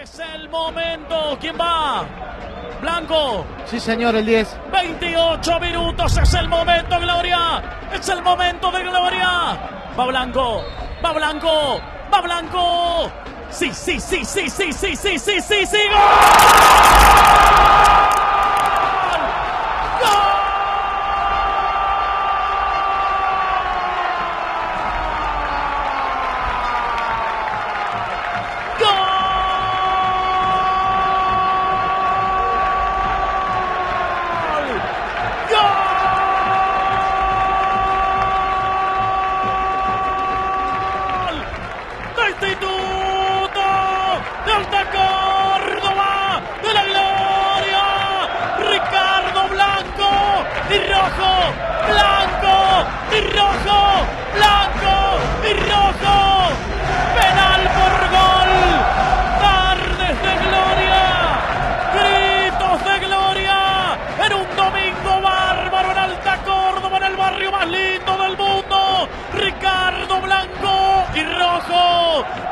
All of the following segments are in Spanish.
Es el momento. ¿Quién va? Blanco. Sí, señor, el 10. 28 minutos. Es el momento, Gloria. Es el momento de Gloria. Va Blanco. Va Blanco. Va Blanco. Sí, sí, sí, sí, sí, sí, sí, sí, sí, sí. sustituto del Taco.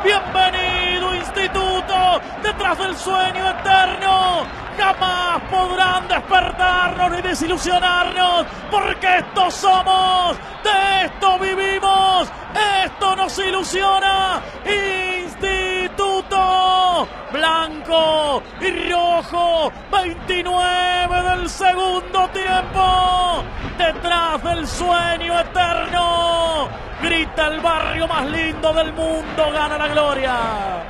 Bienvenido Instituto, detrás del sueño eterno. Jamás podrán despertarnos ni desilusionarnos, porque estos somos, de esto vivimos, esto nos ilusiona. Instituto blanco y rojo, 29 del segundo tiempo, detrás del sueño eterno. Grita el barrio más lindo del mundo, gana la gloria.